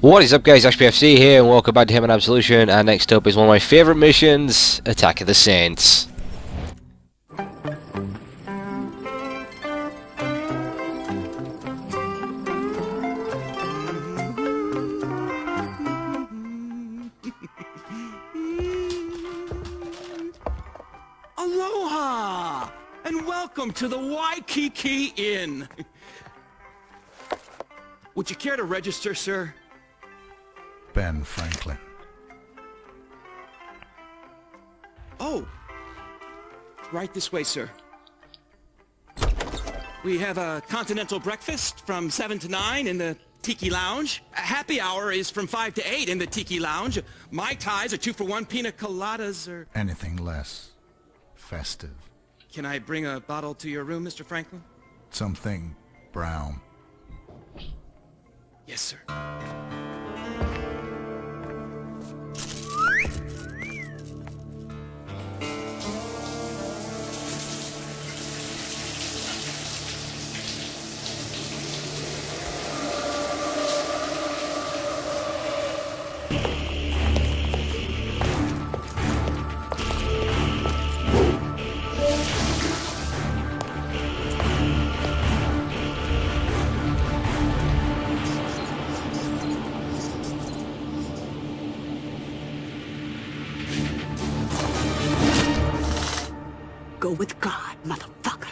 What is up guys, AshBFC here and welcome back to Hitman Absolution and next up is one of my favourite missions, Attack of the Saints. Aloha! And welcome to the Waikiki Inn. Would you care to register, sir? Ben Franklin. Oh. Right this way, sir. We have a continental breakfast from 7 to 9 in the Tiki Lounge. A happy hour is from 5 to 8 in the Tiki Lounge. Mai tais are 2 for 1 pina coladas or... Anything less festive. Can I bring a bottle to your room, Mr. Franklin? Something brown. Yes, sir. With God, motherfucker.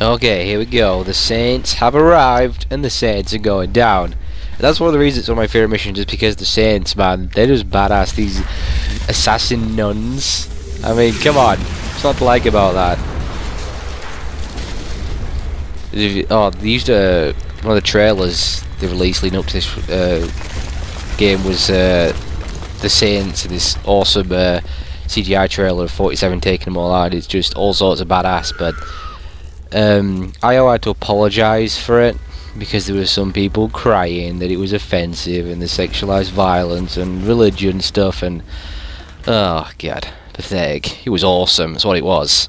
Okay, here we go. The Saints have arrived and the Saints are going down. That's one of the reasons it's one of my favourite missions, just because the Saints, man, they're just badass. These assassin nuns. I mean, come on. What's not to like about that? Oh, they used uh, one of the trailers they released leading up to this uh, game was uh, the Saints, this awesome uh, CGI trailer of 47 taking them all out. It's just all sorts of badass, but um, I had to apologise for it because there were some people crying that it was offensive and the sexualised violence and religion stuff and oh god, pathetic. It was awesome. That's what it was.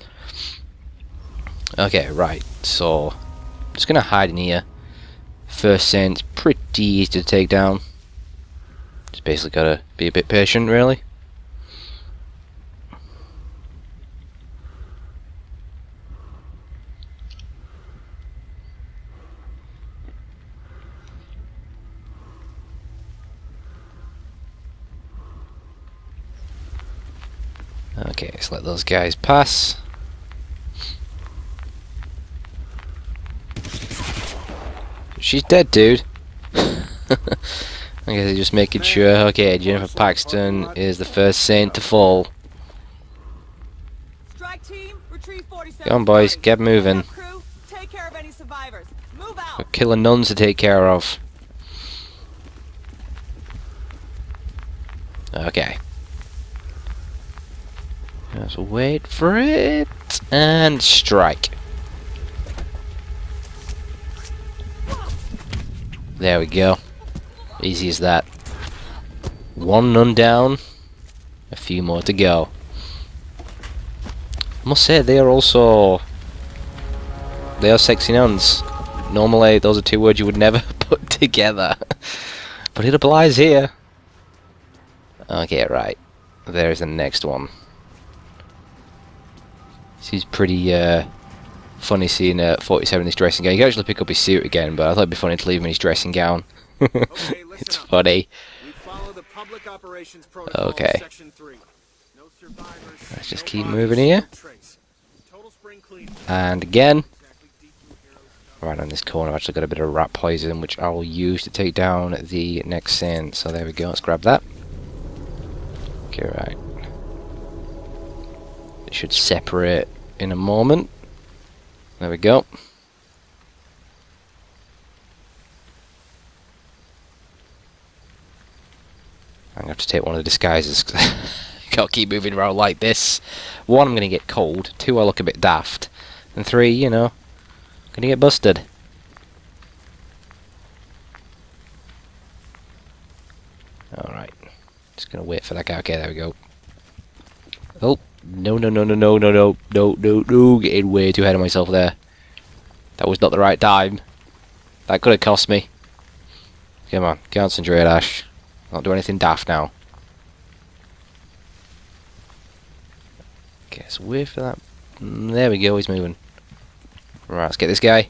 Okay, right. So I'm just gonna hide in here. First Saint's pretty easy to take down. Just basically gotta be a bit patient, really. Okay, let's let those guys pass. She's dead, dude. I guess just making sure. Okay, Jennifer Paxton is the first saint to fall. Strike team, retrieve 47 Come on, boys, get moving. Crew, take care of any survivors. Move out. Got killer nuns to take care of. Okay. Let's wait for it and strike. There we go. Easy as that. One nun down. A few more to go. Must say they are also they are sexy nuns. Normally those are two words you would never put together. but it applies here. Okay, right. There's the next one. Is pretty uh, funny seeing uh, 47 in his dressing gown. You can actually pick up his suit again, but I thought it'd be funny to leave him in his dressing gown. Okay, it's funny. The public operations protocol Okay. 3. No. Let's just keep moving here. And again, Exactly D2 heroes. right on this corner, I've actually got a bit of rat poison, which I will use to take down the next sin. So there we go, let's grab that. Okay, right. It should separate in a moment. There we go. I'm going to have to take one of the disguises. can't keep moving around like this. One, I'm going to get cold. Two, I look a bit daft. And three, you know, I'm going to get busted. Alright. Just going to wait for that guy. Okay, there we go. Oh no, no, no, no, no, no, no, no, no, no. Getting way too ahead of myself there. That was not the right time. That could have cost me. Come on, concentrate, Ash. Not do anything daft now. Okay, so wait for that. Mm, There we go, he's moving. Right, let's get this guy.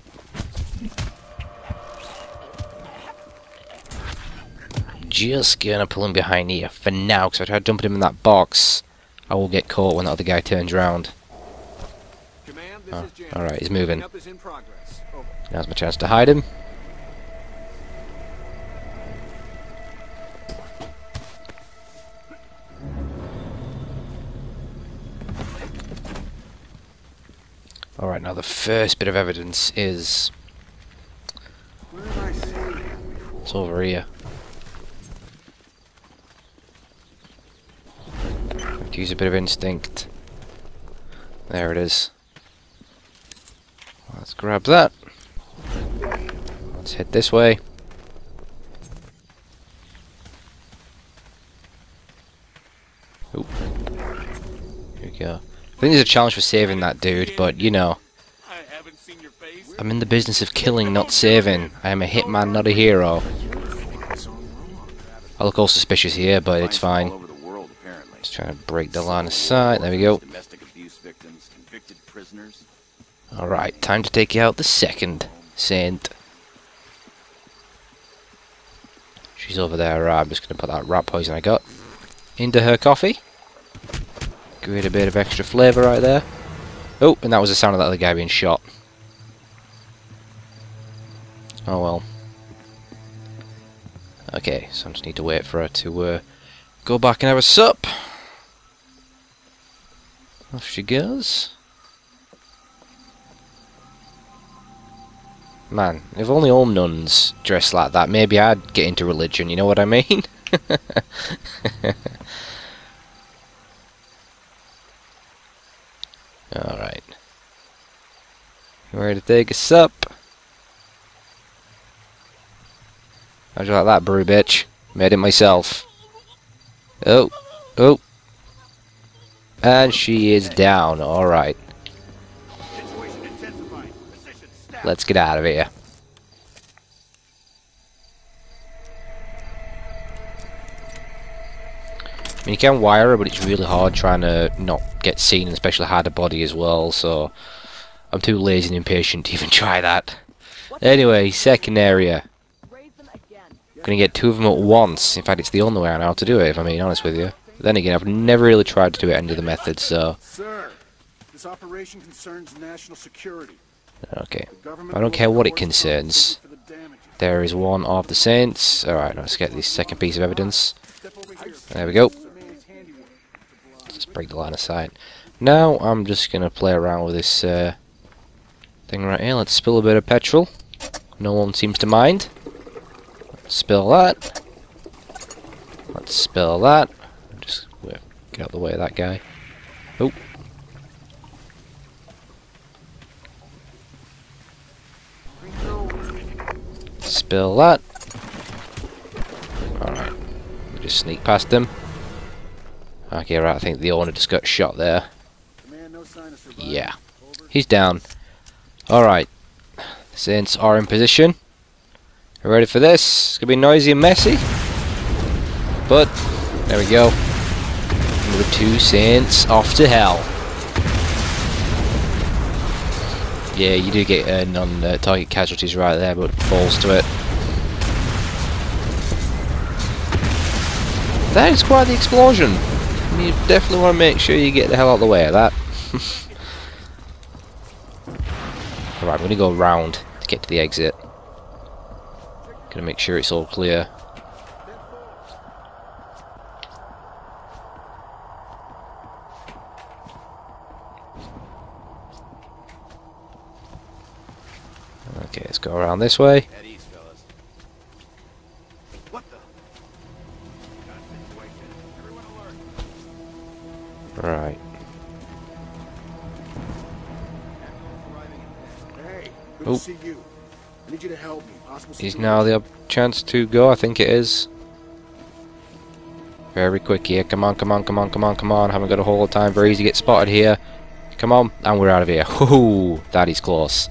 Just gonna pull him behind here for now, because I try dumping him in that box, I will get caught when the other guy turns around. Oh, ah, alright, he's moving. Cleanup is in progress. Over. Now's my chance to hide him. Alright, now the first bit of evidence is Where have I seen him before? it's over here. Use a bit of instinct. There it is. Let's grab that. Let's head this way. We go. I think there's a challenge for saving that dude, but you know. I'm in the business of killing, not saving. I am a hitman, not a hero. I look all suspicious here, but it's fine. All over the world, apparently. Just trying to break the line of sight. There we go. Domestic abuse victims, convicted prisoners. Alright, time to take out the second saint. She's over there. Right, I'm just going to put that rat poison I got into her coffee. Create a bit of extra flavour right there. Oh, and that was the sound of that other guy being shot. Oh well. Okay, so I just need to wait for her to uh, go back and have a sup. Off she goes. Man, if only all nuns dressed like that, maybe I'd get into religion, you know what I mean? Alright. You ready to take a sup? How'd you like that, brew bitch? Made it myself. Oh, oh. And she is down, alright. Let's get out of here. I mean, you can wire her, but it's really hard trying to not get seen, and especially hide a body as well, so... I'm too lazy and impatient to even try that. Anyway, second area. I'm. Gonna get two of them at once. In fact, it's the only way I know how to do it, if I'm being honest with you. Then again, I've never really tried to do it under the method, so... Sir, this operation concerns national security. Okay. I don't care what it concerns. responsibility for the damages. There is one of the saints. Alright, let's get this second piece of evidence. Step over here. There we go. It's a man's handiwork. Let's break the line of sight. Now I'm just gonna play around with this uh, thing right here. Let's spill a bit of petrol. No one seems to mind. Let's spill that. Let's spill that. Get out the way of that guy. Oh. Spill that. Alright. Just sneak past him. Okay, right, I think the owner just got shot there. Yeah. He's down. Alright. The Saints are in position. You ready for this? It's gonna be noisy and messy. But, there we go. Number two Saints off to hell. Yeah, you do get uh, non-target casualties right there, but falls to it. That is quite the explosion. You definitely want to make sure you get the hell out of the way of that. Alright, I'm going to go round to get to the exit. Gonna make sure it's all clear. Okay, let's go around this way. At ease, fellas. What the? Got a situation. Everyone alert. Right. Hey, Oh. to. I need you to help me. Possible Is now the chance to go? I think it is. Very quick here. Come on, come on, come on, come on, come on. Haven't got a whole lot of time. Very easy to get spotted here. Come on, and we're out of here. Ooh, that is close.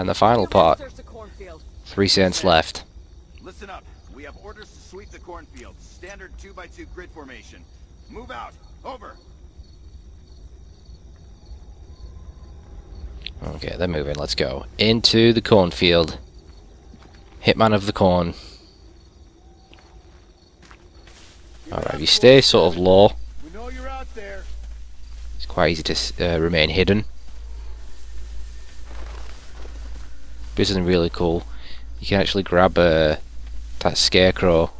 And the final part. Search the cornfield. Three cents left. Listen up. We have orders to sweep the cornfield. Standard 2x2 grid formation. Move out. Over. Okay, they're moving. Let's go. Into the cornfield. Hitman of the corn. Alright, if you stay sort of low, We know you're out there. it's quite easy to uh, remain hidden. This isn't really cool. You can actually grab uh, that scarecrow.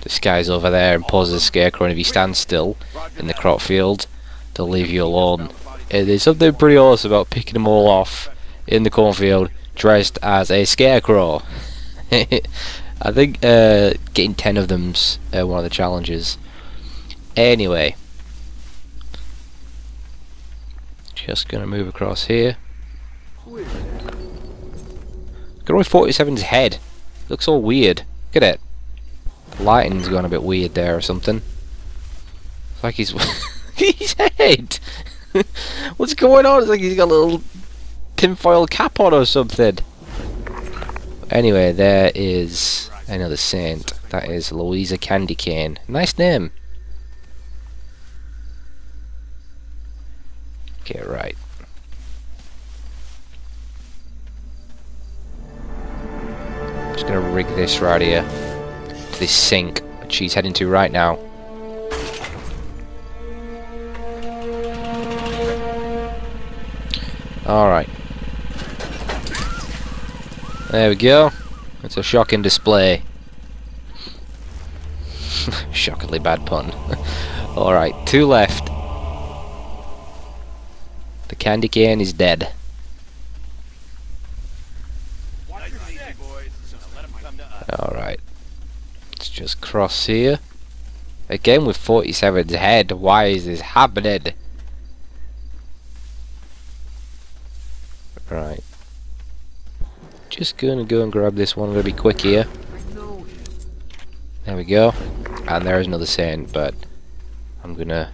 This guy's over there and pose as a scarecrow, and if you stand still in the crop field, they'll leave you alone. Uh, There's something pretty awesome about picking them all off in the cornfield dressed as a scarecrow. I think uh, getting 10 of them's uh, one of the challenges. Anyway, just gonna move across here. Look at Roy 47's head. Looks all weird. Look at it. The lighting's gone a bit weird there or something. It's like he's his head. What's going on? It's like he's got a little tinfoil cap on or something. Anyway, there is another saint. That is Louisa Candy Cane. Nice name. Okay, right. Just gonna rig this right here to this sink, which she's heading to right now. Alright. There we go. It's a shocking display. Shockingly bad pun. Alright, two left. The candy cane is dead. Nice and easy, boys. Now let 'em come to us. Alright. Cross here. Again with 47's head. Why is this happening? Right. Just gonna go and grab this one. Gonna be quick here. There we go. And there's another saint, but I'm gonna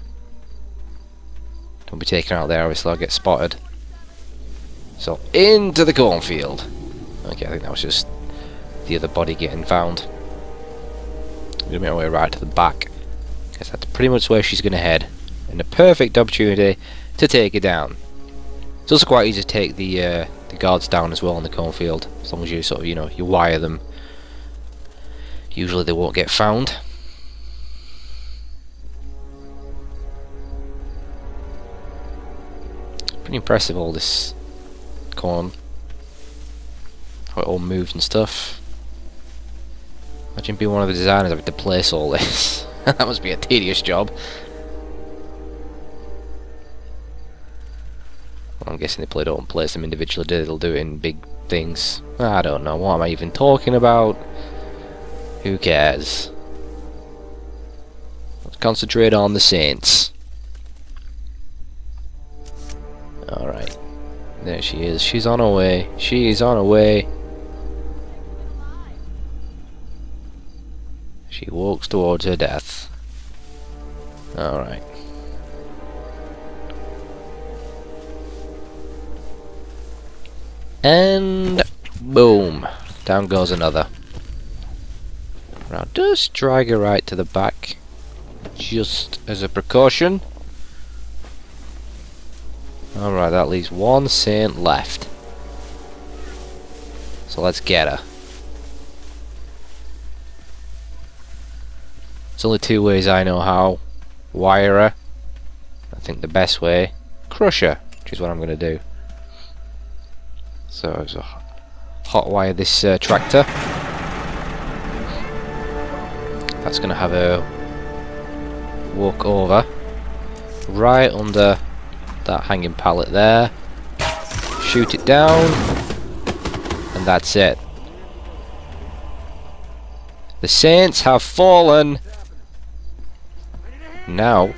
don't be taken out there, obviously I'll get spotted. So into the cornfield. Okay, I think that was just the other body getting found. I'm gonna make my way right to the back. Because that's pretty much where she's gonna head. And a perfect opportunity to take her down. It's also quite easy to take the uh, the guards down as well in the cornfield, as long as you sort of you know you wire them. Usually they won't get found. Pretty impressive all this corn, how it all moves and stuff. Imagine being one of the designers having to place all this. that must be a tedious job. Well, I'm guessing they probably don't place them individually? They'll do it in big things. I don't know. What am I even talking about? Who cares? Let's concentrate on the Saints. Alright. There she is. She's on her way. She's on her way. She walks towards her death. Alright. And boom. Down goes another. Now just drag her right to the back. Just as a precaution. Alright, that leaves one saint left. So let's get her. There's only two ways I know how. Wire her. I think the best way. Crusher, which is what I'm going to do. So, it's hot wire this uh, tractor. That's going to have a walk over right under that hanging pallet there. Shoot it down, and that's it. The Saints have fallen. No.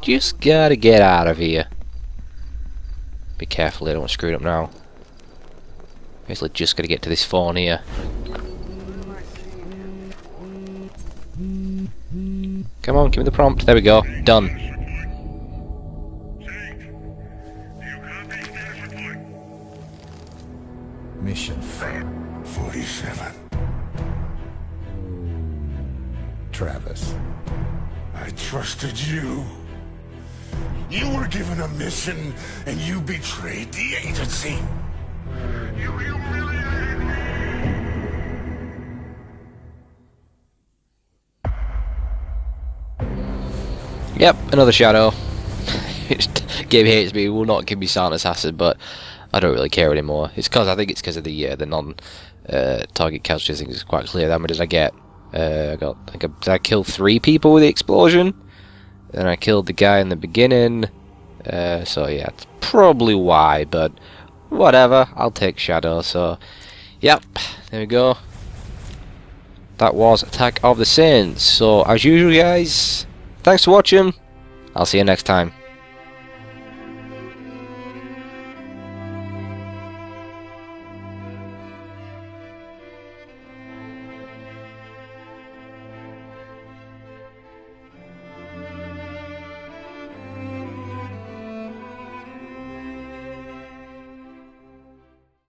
Just gotta get out of here. Be careful I don't screw it up now. Basically just gotta get to this phone here. Come on, give me the prompt. There we go. Done. The agency. You humiliated me. Yep, another shadow. Game hates me. Will not give me silent assassin, but I don't really care anymore. It's because I think it's because of the uh, the non uh, target casualties. I think it's quite clear. How many did I get? Uh, I got. I think I, did I kill three people with the explosion. Then I killed the guy in the beginning. Uh, so yeah, it's probably why. But whatever. I'll take shadow. So yep, there we go. That was Attack of the Saints. So as usual, guys. Thanks for watching. I'll see you next time.